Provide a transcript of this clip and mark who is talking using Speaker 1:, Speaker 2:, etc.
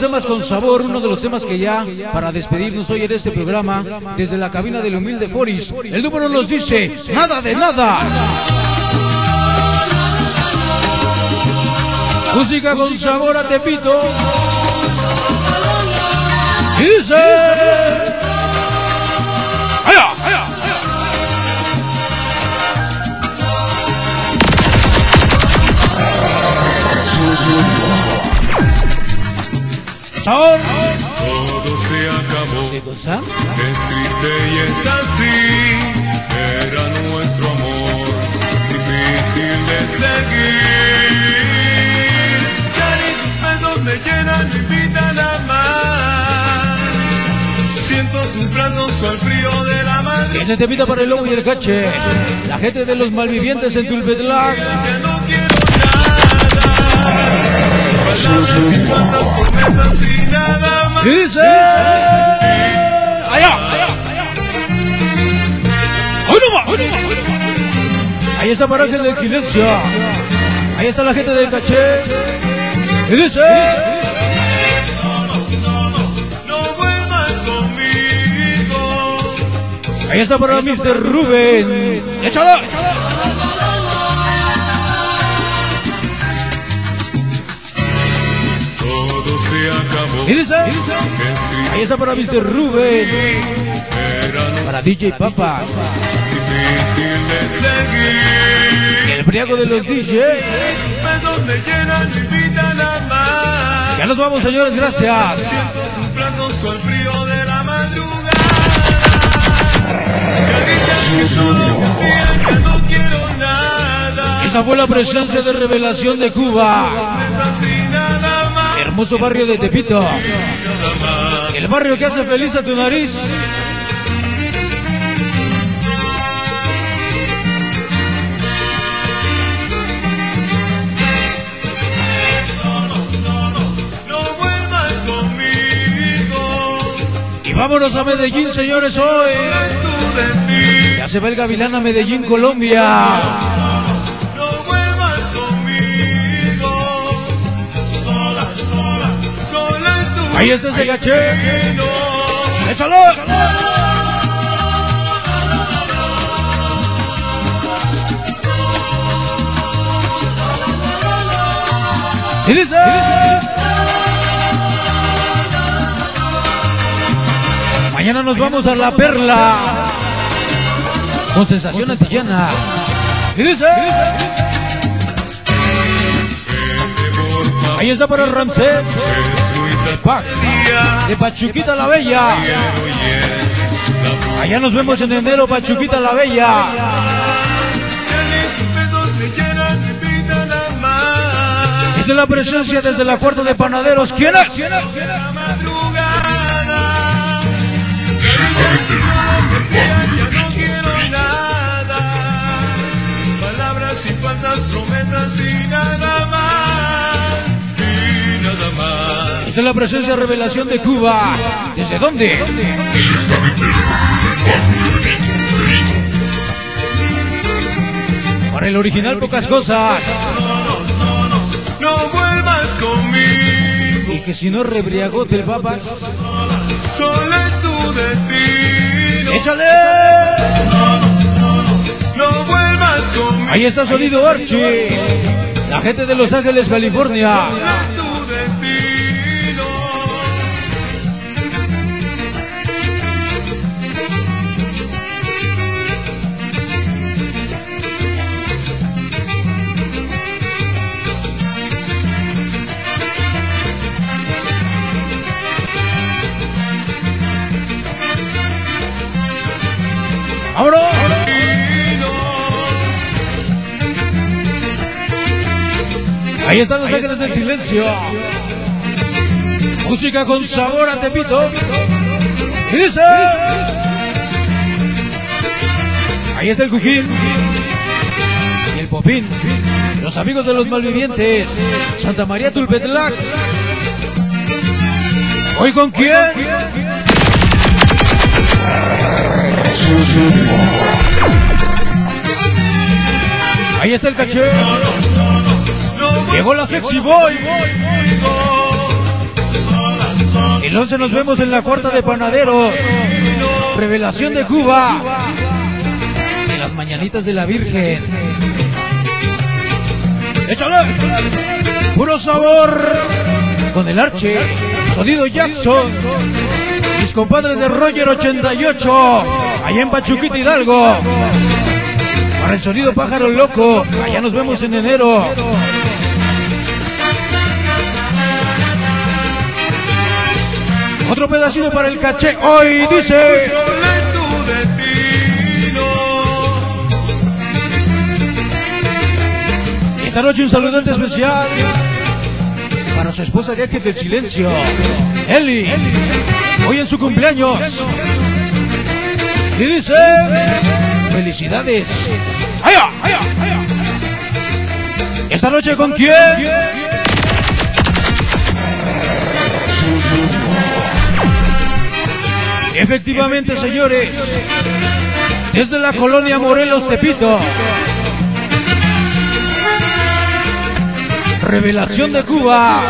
Speaker 1: temas con sabor, uno de los temas que ya, para despedirnos hoy en este programa, desde la cabina del humilde Foris, el número nos dice, nada de nada. Música con sabor a Tepito. Dice... Sabor.
Speaker 2: Todo se acabó.
Speaker 1: ¿Qué cosa?
Speaker 2: Es triste y es así. Era nuestro amor difícil de seguir. Ya ni tus me llenan mi vida nada más. Siento tus brazos con el frío de la madre.
Speaker 1: Ese temita para el lobo y el cache. La gente de los malvivientes en Tulpetlac.
Speaker 2: Que no quiero nada. Palabras y falsas
Speaker 1: Dice. Allá. Ahí está para Ángel del Silencio. Ahí está la gente del caché. Y dice. Ahí está para Mr. Rubén. ¡Échalo!
Speaker 2: Todo
Speaker 1: Y dice. Ahí está para Mr. Rubén. Para DJ Papas. El briago de los DJ.
Speaker 2: Besos me llenan mi vida nada más.
Speaker 1: Ya nos vamos, señores. Gracias. Esa fue la presencia de revelación de Cuba. Hermoso barrio de Tepito. El barrio que hace feliz a tu nariz. Y vámonos a Medellín, señores, hoy. Ya se va el Gavilán a Medellín, Colombia.
Speaker 2: Es
Speaker 1: Ahí está ese gaché. ¡Échalo! Y dice. Mañana nos vamos a La Perla. Con sensación antillana. Y dice. Ahí está para Ramsés.
Speaker 2: Es.
Speaker 1: De Pachuquita la Bella.
Speaker 2: Es
Speaker 1: Allá nos vemos en enero, Pachuquita la Bella. Es la presencia desde la cuarta de panaderos. ¿Quién es?
Speaker 2: La madrugada. Ya no quiero nada. Palabras y falsas promesas y nada más. Y nada más.
Speaker 1: Esta es la presencia revelación de Cuba. ¿Desde dónde? Para el original pocas cosas.
Speaker 2: No vuelvas conmigo.
Speaker 1: Y que si no rebriagote el papas.
Speaker 2: Solo es tu destino.
Speaker 1: ¡Échale! Ahí está sonido Archie. La gente de Los Ángeles, California. Ahí están los ángeles del silencio. Música con sabor a Tepito. Y dice. Ahí está el Cujín. Y el Popín. Los amigos de los malvivientes. Santa María Tulpetlac. ¿Hoy con quién? Ahí está el caché. Llegó la sexy boy. El 11 nos vemos en la cuarta de Panadero. Revelación de Cuba. En las mañanitas de la Virgen. ¡Échale! Puro sabor. Con el Arche. Sonido Jackson. Mis compadres de Roger 88. Allá en Pachuquita Hidalgo. Para el sonido pájaro loco. Allá nos vemos en enero. Otro pedacito para el caché. Hoy dice.
Speaker 2: Solo es tu destino.
Speaker 1: Esta noche un saludante especial para su esposa de Ángel del Silencio, Eli. Hoy en su cumpleaños. Y dice: Felicidades. ¡Aya, aya, aya! Esta noche con quién? Efectivamente, señores. Desde la colonia Morelos Tepito. Revelación de Cuba.